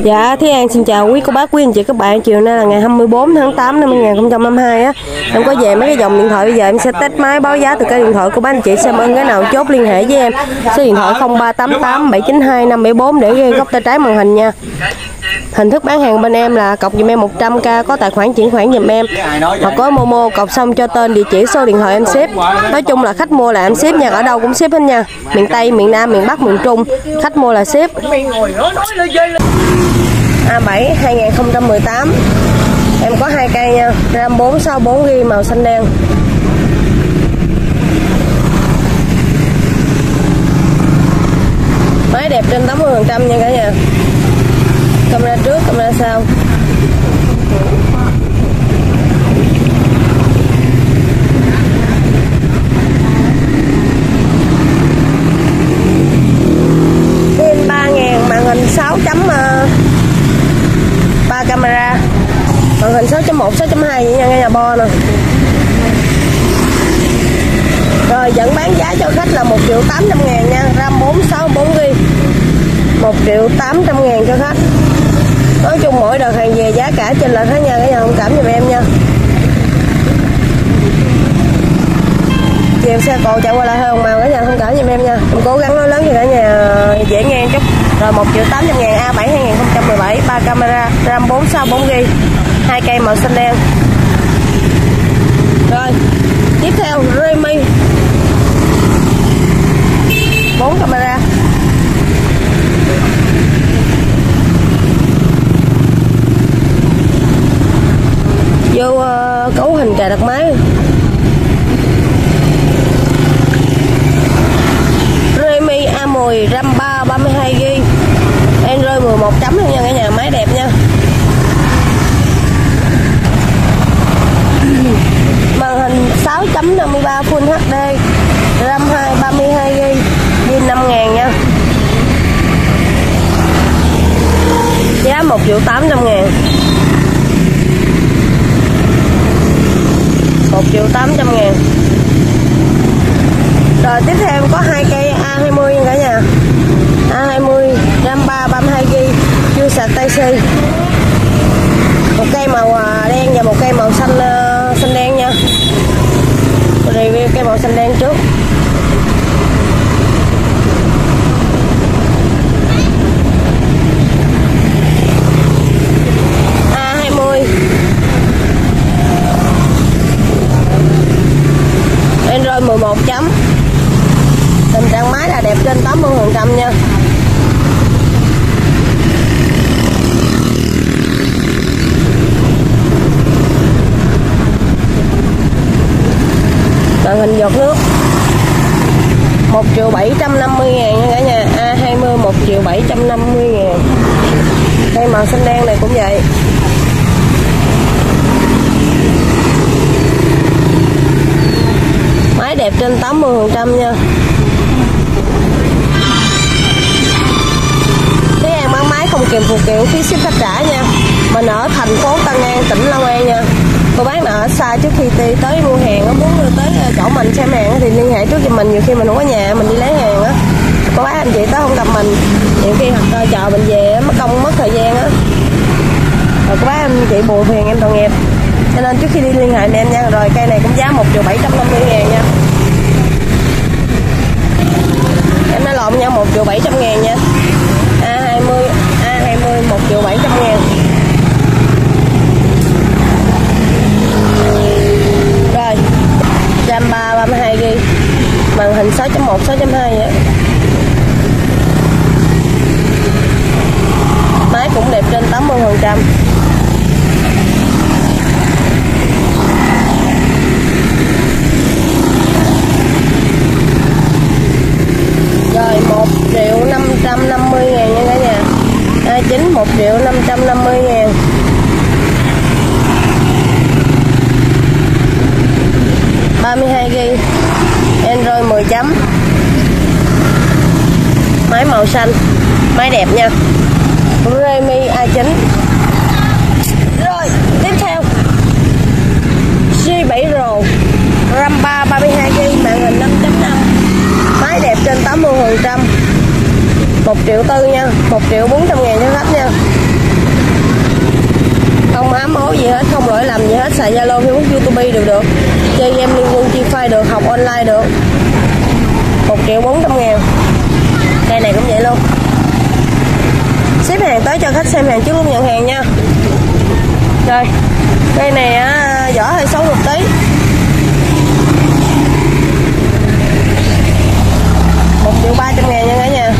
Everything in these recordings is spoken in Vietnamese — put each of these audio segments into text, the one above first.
Dạ, Thúy An xin chào quý cô bác, quý anh chị các bạn. Chiều nay là ngày 24 tháng 8 năm 2022 á. Em có về mấy cái dòng điện thoại bây giờ em sẽ test máy báo giá từ cái điện thoại của bác anh chị xem ơn cái nào chốt liên hệ với em. Số điện thoại 0388 792 574 để ghi góc tay trái màn hình nha. Hình thức bán hàng bên em là cọc giùm em 100k có tài khoản chuyển khoản giùm em hoặc có Momo cọc xong cho tên địa chỉ số điện thoại em ship. Nói chung là khách mua là em ship nha, ở đâu cũng ship hết nha. Miền Tây, miền Nam, miền Bắc, miền Trung, khách mua là ship. A7 2018 Em có hai cây nha RAM 464 ghi màu xanh đen Máy đẹp trên 80% nha cả nhà Camera trước, camera sau. Pin 3000 màn hình 6 chấm ờ, 3 camera. Màn hình 6.1 6.2 vậy nha nghe nhà bo nè. Rồi vẫn bán giá cho khách là 1 triệu 800 ngàn nha. RAM 464 GB 1 triệu 800 ngàn cho khách nói chung mỗi đợt hàng về giá cả trên lệch hết nha cả nhà thông cảm giùm em nha. Chiều xe cộ chạy qua lại hơi mà màu cả nhà thông cảm giùm em nha. Em cố gắng nói lớn cho cả nhà ờ, dễ nghe chút. Rồi một triệu 800 ngàn A7 2017 3 camera, RAM bốn sáu bốn g hai cây màu xanh đen. Rồi, tiếp theo remy 4 camera. Vô uh, cấu hình cài đặt máy. Remy A10 RAM 3 32GB Android 11 chấm nha cả nhà máy đẹp nha. Màn hình 6.53 Full HD RAM 2 32GB pin 5 ngàn nha. Giá 1 triệu 800 ngàn. 1 triệu 800 ngàn. Rồi tiếp theo có hai cây A20 nha cả nhà. A20 RAM 3 32GB chưa sạc Type-C một cây màu à, đen và một cây màu xanh ờ, xanh đen nha. Review cây màu xanh đen trước A20 Android 11 chấm tình trạng máy là đẹp trên 80 phần trăm nha. Màn hình giọt nước. 1 triệu 750 ngàn nha cả nhà. A20 1 triệu 750 ngàn. Cây màu xanh đen này cũng vậy. Máy đẹp trên 80 phần trăm nha. Không kèm phụ kiện phí ship khách trả nha. Mình ở thành phố Tân An, tỉnh Long An nha. Cô bác nào ở xa trước khi đi tới mua hàng á, muốn tới ờ, chỗ mình xem hàng thì liên hệ trước cho mình. Nhiều khi mình không có nhà, mình đi lấy hàng á. Cô bác anh chị tới không gặp mình. Nhiều khi hoặc chờ mình về mất công, mất thời gian á. Rồi cô bác anh chị buồn phiền, em tội nghiệp. Cho nên trước khi đi liên hệ em nha, rồi cây này cũng giá một triệu bảy trăm năm mươi ngàn nha. Em nói lộn nha, một triệu bảy trăm ngàn nha triệu bảy trăm ngàn. Rồi RAM 3 32 GB màn hình 6.1 6.2 vậy. Máy cũng đẹp trên 80 phần trăm. màu xanh. Máy đẹp nha. Remy A9 rồi, tiếp theo. C7 Pro. RAM Ramba 32GB màn hình 5.5 máy đẹp trên 80% 1 triệu tư nha. 1 triệu 400 ngàn cho khách nha. Không ám hố gì hết, không lỗi làm gì hết. Xài Zalo, Facebook, YouTube đều được. Chơi game liên quân, chi phai được, học online được. 1 triệu 400 ngàn. Cây này cũng vậy luôn. Ship hàng tới cho khách xem hàng trước lúc nhận hàng nha. Rồi Cây này á, vỏ hơi xấu một tí. Một triệu ba trăm ngàn nha cả nhà.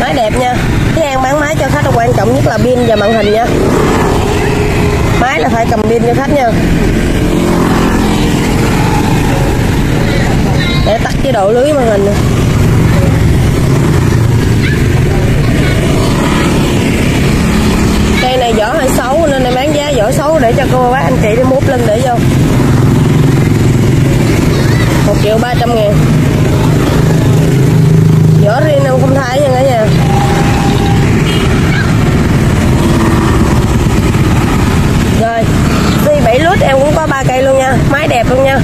Máy đẹp nha. Cái em bán máy cho khách là quan trọng nhất là pin và màn hình nha. Máy là phải cầm pin cho khách nha. Để tắt chế độ lưới màn hình cây này vỏ hơi xấu, nên em bán giá vỏ xấu để cho cô bác anh chị đi mút lên để vô. 1 triệu ba trăm ngàn. Vỏ riêng em không thấy nha cả nhà. Rồi, đi 7 lút em cũng có ba cây luôn nha. Máy đẹp luôn nha.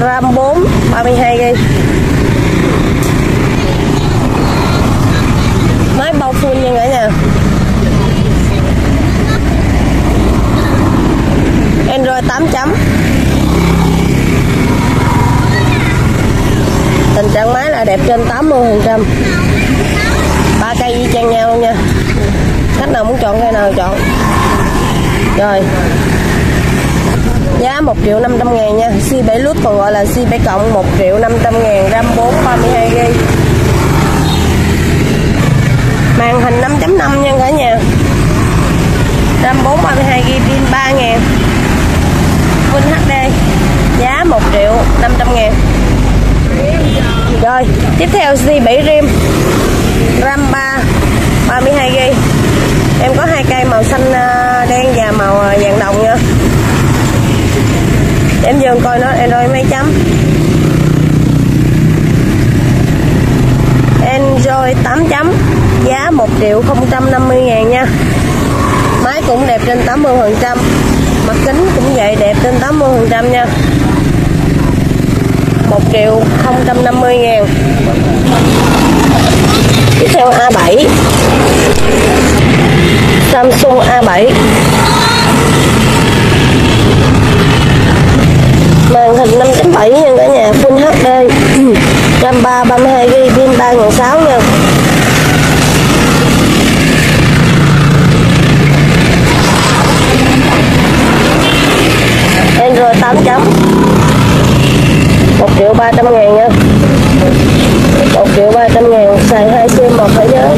Ram 4 32 g máy bao full nha cả nhà Android 8 chấm. Tình trạng máy là đẹp trên 80 phần trăm. Ba cây y chang nhau nha. Khách nào muốn chọn, cây nào chọn. Rồi giá 1 triệu 500 ngàn nha. C7 lút còn gọi là C7 cộng 1 triệu 500 ngàn RAM 4 32 g màn hình 5.5 nha cả nhà. RAM 4 32 g pin 3 ngàn. Full HD giá 1 triệu 500 ngàn. Rồi, tiếp theo C7 rim RAM 3 32 g em có hai cây màu xanh à, đen và màu à, vàng đồng nha em dừng coi nó Android mấy chấm. Android 8 chấm, giá 1 triệu 050 ngàn nha. Máy cũng đẹp trên 80 phần trăm, mặt kính cũng vậy, đẹp trên 80 phần trăm nha. 1 triệu 050 ngàn. Tiếp theo A7 Samsung A7 màn hình 5.7 nha cả nhà, Full HD RAM 3 32GB pin 3600 nha. Android 8 chấm. 1 triệu 300 ngàn nha. 1 triệu 300 ngàn, xài 2 sim 1 thế giới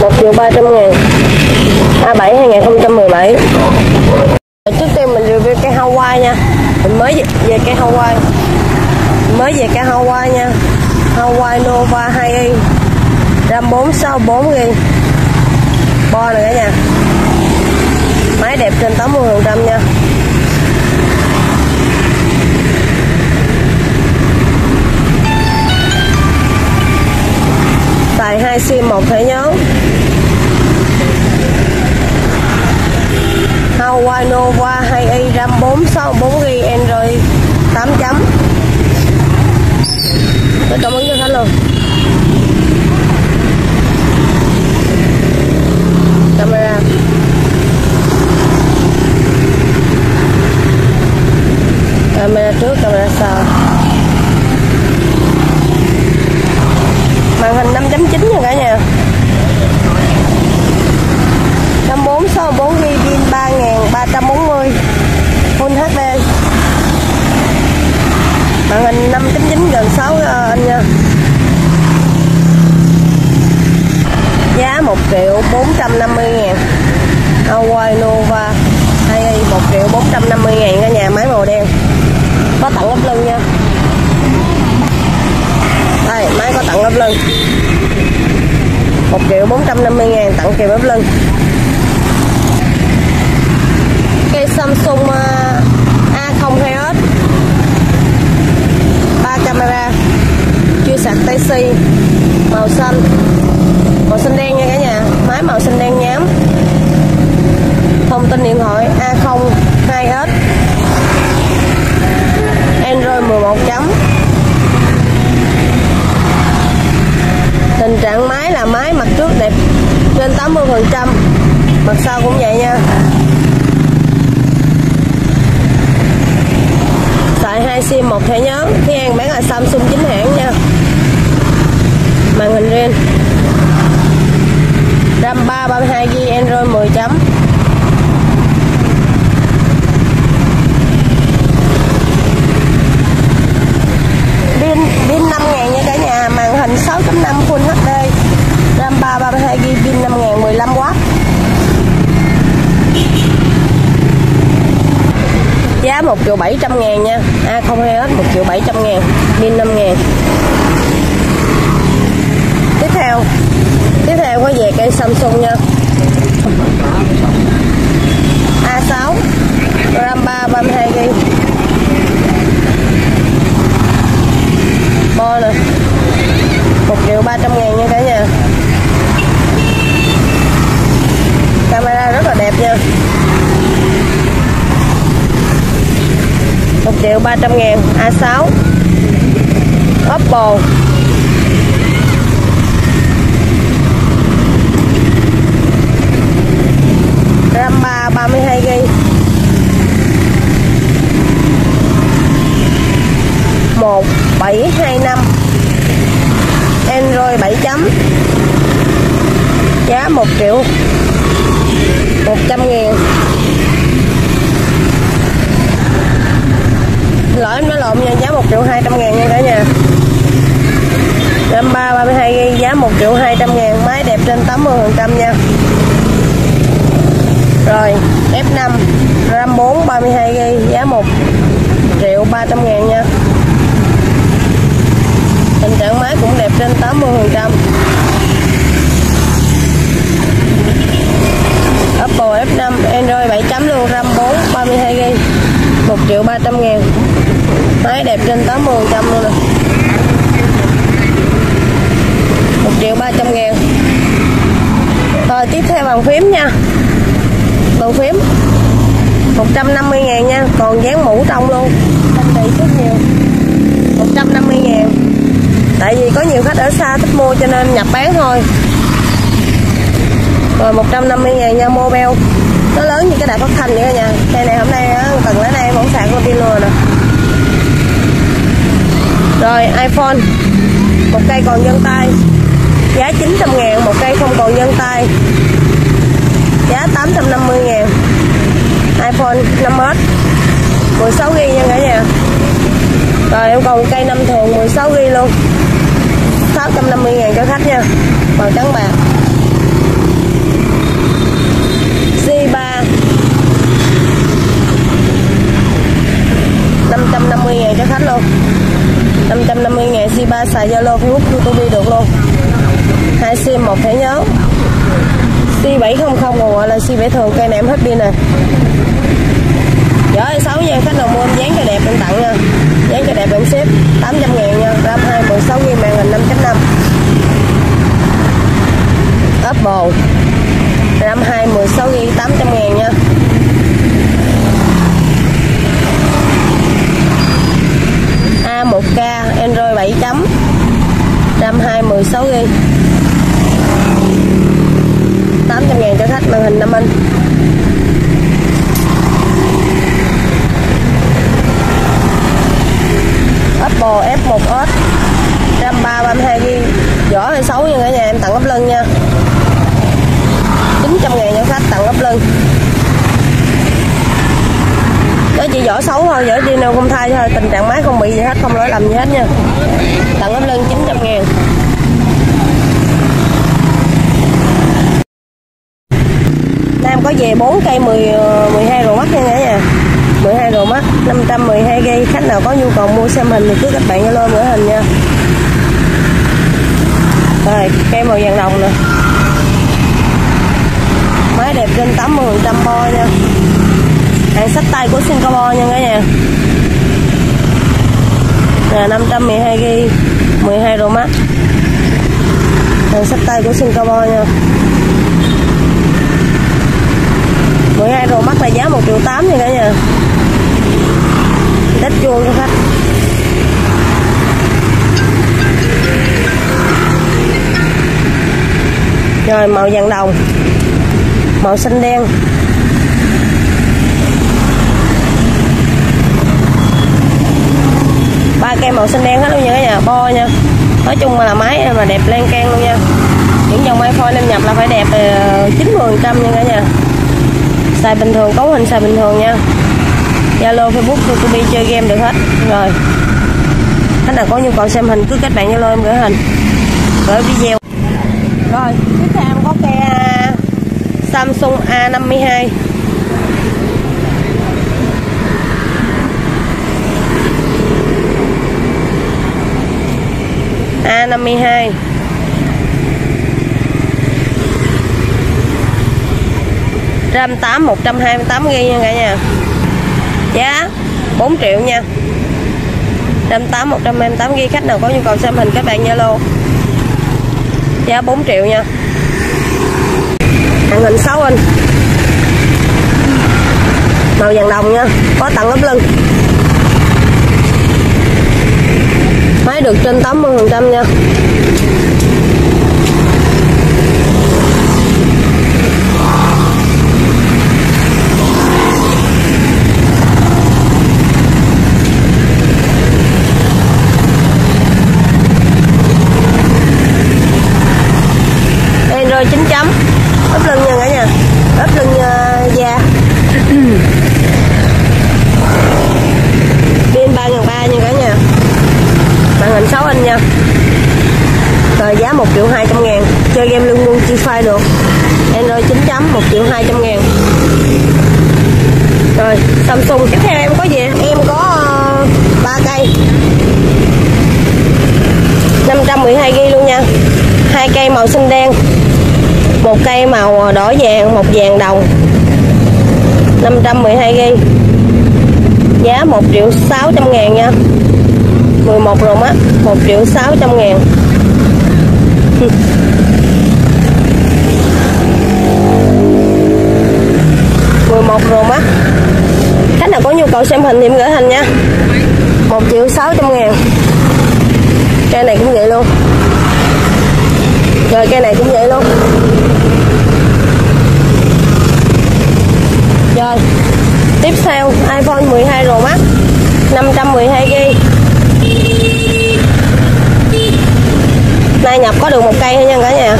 1 triệu 300 ngàn. A7 2017 Trước tiên mình review cây Hawaii nha. Mình mới về cây Hawaii. Mới về cây Hawaii nha. Hawaii Nova 2i RAM 464 GB Bo này cả nhà Máy đẹp trên 80% nha. Tài 2 sim 1 thẻ nhớ. Hawaii Nova 2i RAM 4 64GB Android 8 chấm. Tôi cảm ơn cho khách luôn Camera Camera trước, camera sau màn hình 5.9 nha cả nhà 54 64 GB pin 3340 Full HD màn hình 5.9 gần 6 anh nha giá 1 triệu 450 ngàn Hawaii Nova 2 1 triệu 450 ngàn cả nhà máy màu đen có tặng ốp lưng nha. Đây, máy có tặng ốp lưng. 1 triệu 450 ngàn tặng kèm ốp lưng. Cây Samsung ờ, A02s 3 camera. Chưa sạc taxi màu xanh. Màu xanh đen nha cả nhà. Máy màu xanh đen nhám. Thông tin điện thoại A02s 11 chấm tình trạng máy là máy, mặt trước đẹp trên 80 phần trăm, mặt sau cũng vậy nha. Xài hai sim một thẻ nhớ khi An bán là Samsung chính hãng nha. Màn hình riêng. RAM 3 32GB Android 10 chấm pin pin 5 ngàn nha cả nhà màn hình 6.5 Full HD RAM 3 32GB pin 5 15W giá 1 triệu 700 ngàn nha. A không hay hết 1 triệu 700 ngàn, pin 5 ngàn. Tiếp theo tiếp theo có về cây Samsung nha. A6 RAM 3 32GB bo nè 1 triệu 300 ngàn nha cả nhà camera rất là đẹp nha 1 triệu 300 ngàn A6 Oppo. RAM 3 32GB 1725 Android 7 chấm. Giá 1 triệu 100 ngàn. Lỡ em nói lộn nha, giá 1 triệu 200 ngàn nha cả nhà. RAM 3 32GB giá 1 triệu 200 ngàn, máy đẹp trên 80% nha. Rồi F5 RAM 4 32GB giá 1 triệu 300 ngàn nha. Tình trạng máy cũng đẹp trên 80 phần trăm. Apple F5 Android 7 chấm luôn, RAM 4 32GB 1 triệu 300 ngàn. Máy đẹp trên 80 trăm luôn nè. 1 triệu 300 ngàn. Rồi tiếp theo bàn phím nha. Bàn phím. 150 ngàn nha còn dán mũ trong luôn. Anh bị rất nhiều. 150 ngàn. Tại vì có nhiều khách ở xa thích mua cho nên nhập bán thôi. Rồi 150 ngàn nha mobile. Nó lớn như cái đài phát thanh vậy cả nhà cây này hôm nay á, cần lấy đây vẫn sạc lên pin luôn nè rồi, iPhone. Một cây còn nhân tay. Giá 900 ngàn, một cây không còn nhân tay. Giá 850 ngàn. iPhone 5s 16 GB nha cả nhà. Rồi, em còn cây năm thường 16 GB luôn. 650 ngàn cho khách nha. Màu trắng bạc C3 550 ngàn cho khách luôn 550 ngàn C3 xài Zalo, Facebook, YouTube được luôn. Hai sim một thẻ nhớ. C700 còn gọi là C7 thường, cây này em hết pin nè Giỏ 6 nha khách nào mua em dán cho đẹp em tặng nha. Dán cho đẹp em ship 800 ngàn nha. RAM 2 16 GB màn hình 5.5 Apple. RAM 2 16 GB 800 ngàn nha A1K Android 7 chấm. RAM 2 16 GB 800 ngàn cho khách màn hình 5 inch Apple F1s RAM 3 32GB vỏ hơi xấu nhưng cả nhà em tặng ấp lưng nha 900 ngàn cho khách tặng ấp lưng đó chỉ vỏ xấu thôi vỏ đi nào không thay thôi tình trạng máy không bị gì hết không lỗi lầm gì hết nha tặng ấp lưng 900 ngàn Nam có về 4 cây 10 12 rồ mắt nha cả nhà 12 rồ mắt 512 GB khách còn mua xem hình thì cứ các bạn Zalo gửi hình nha. Rồi cây màu vàng đồng nè. Máy đẹp trên 80 phần trăm bo nha. Hàng sách tay của Singapore nha cả nhà. Là 512g 12 đô mắt hàng sách tay của Singapore nha. 12 đô mắt là giá 1 triệu 8 nha cả nhà. Đất chuông cho khách. Rồi, màu vàng đồng. Màu xanh đen. Ba cây màu xanh đen hết luôn nha cả nhà. Bo nha. Nói chung là máy mà đẹp lan can luôn nha. Những dòng iPhone em nhập là phải đẹp ờ, 90 phần trăm nha cả nhà. Xài bình thường, cấu hình xài bình thường nha. Zalo, Facebook YouTube chơi game được hết. Rồi. Khách nào có nhu cầu xem hình, cứ kết bạn Zalo em gửi hình. Gửi video rồi, tiếp theo em có cây Samsung A52 A52 RAM 8 128 GB nha cả nhà. Giá 4 triệu nha. RAM 8 128 GB khách nào có nhu cầu xem hình các bạn Zalo. Dạ, giá 4 triệu nha. Màn hình 6 inch. Màu vàng đồng nha, có tặng lớp lưng. Máy được trên 80 phần trăm nha. Rồi chín chấm. Ướp lưng nha cả nhà. Ướp lưng uh, da. Pin ba ngàn ba nha cả nhà. Màn hình sáu inch nha. Rồi giá 1 triệu 200 ngàn. Chơi game lưng luôn chi phai được. Android 9 chấm 1 triệu 200 ngàn. Rồi Samsung tiếp theo em có gì? Em có ờ, ba uh, cây 512 ghi luôn nha. Hai cây màu xanh đen một cây màu đỏ vàng, một vàng đồng. 512 GB giá 1 triệu 600 ngàn nha. 11 rồi á 1 triệu 600 ngàn. mười một rồi á khách nào có nhu cầu xem hình thì gửi hình nha. 1 triệu 600 ngàn. Cây này cũng vậy luôn. Rồi cây này cũng vậy luôn. Rồi tiếp theo, iPhone 12 Pro Max 512 GB nay nhập có được một cây thôi nha cả nhà.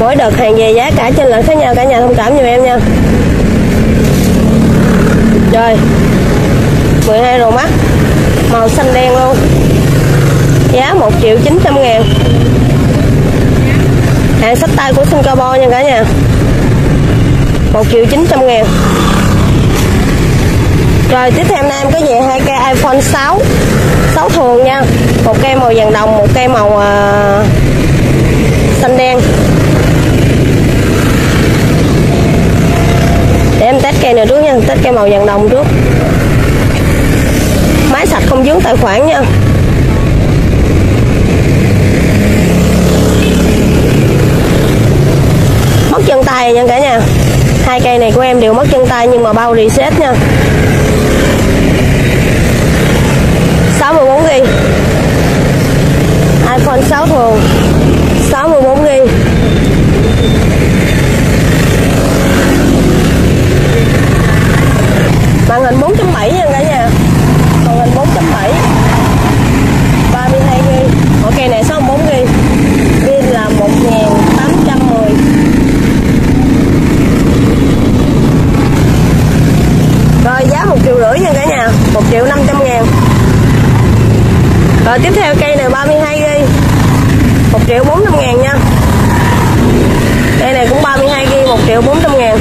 Mỗi đợt hàng về giá cả trên lệch khác nhau, cả nhà thông cảm giùm em nha. Rồi 12 Pro Max, màu xanh đen luôn. Giá 1 triệu 900 ngàn. Hàng sách tay của Singapore nha cả nhà. 1 triệu 900 ngàn. Rồi tiếp theo nam có về hai cây iPhone 6 6 thường nha. Một cây màu vàng đồng một cây màu uh, xanh đen. Để em test cây này trước nha. Test cây màu vàng đồng trước. Máy sạch không dướng tài khoản nha. Mất chân tay nha cả nhà hai cây này của em đều mất chân tay nhưng mà bao reset nha. 64 GB iPhone 6 thường 64 GB màn hình 4.7 nha cả nhà màn hình 4.7 32 GB ok này 64 GB pin là 1810 rồi giá một triệu rưỡi nha cả nhà 1 triệu 500 ngàn rồi tiếp theo cây này 32 GB 1 triệu 400 ngàn nha Cây này cũng 32 GB 1 triệu 400 ngàn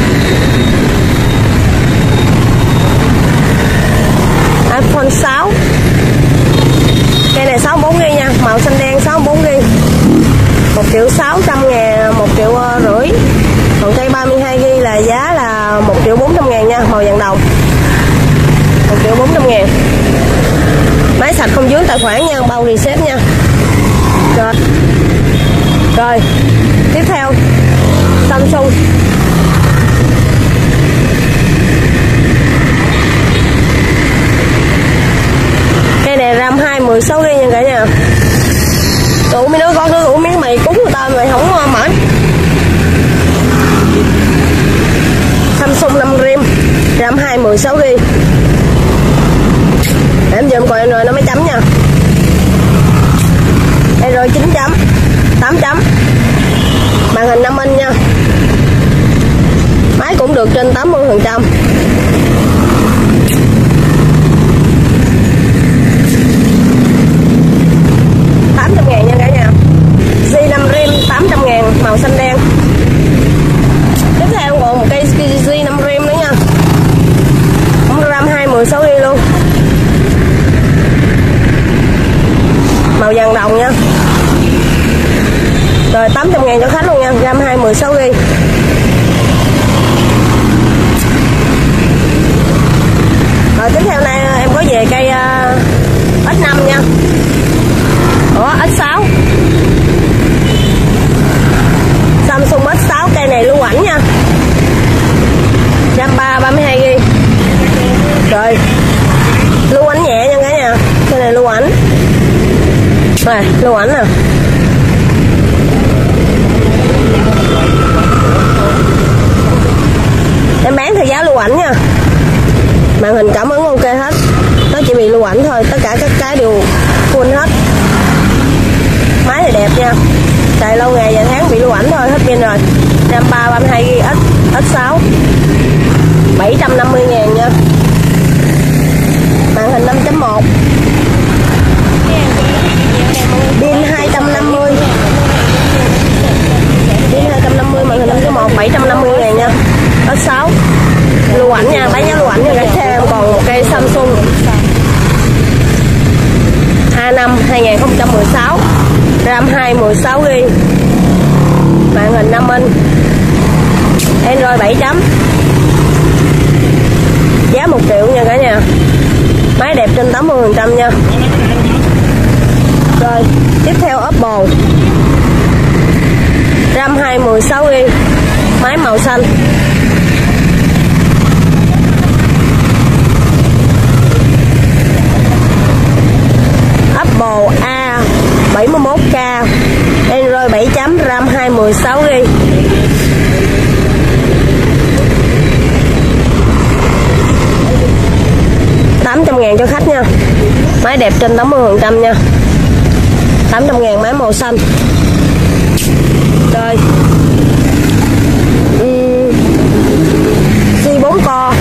iPhone 6 Cây này 64 GB nha Màu xanh đen 64 GB 1 triệu 600 ngàn 1 triệu ờ, rưỡi Còn cây 32 ghi là giá là 1 triệu 400 ngàn nha Màu vàng đồng 1 triệu 400 ngàn. Máy sạch không dướng tài khoản nha, bao reset nha. Rồi. Rồi. Tiếp theo. Samsung. Cây này RAM 2 16 ghi nha cả nhà. Tụi mấy đứa con đứa uống miếng mì cúng người ta, mày không à, mệt Samsung 5 RAM RAM 2 16 GB để em giờ em coi rồi, nó mới chấm nha. Đây rồi 9 chấm 8 chấm. Màn hình 5 inch nha. Máy cũng được trên 80 phần trăm. bồ Ram 216 y. Máy màu xanh. Apple A 71K Android 7 chấm RAM 216 g tám trăm ngàn cho khách nha. Máy đẹp trên 80 phần trăm nha. 800 ngàn má màu xanh. Rồi. Ừ. C4 co.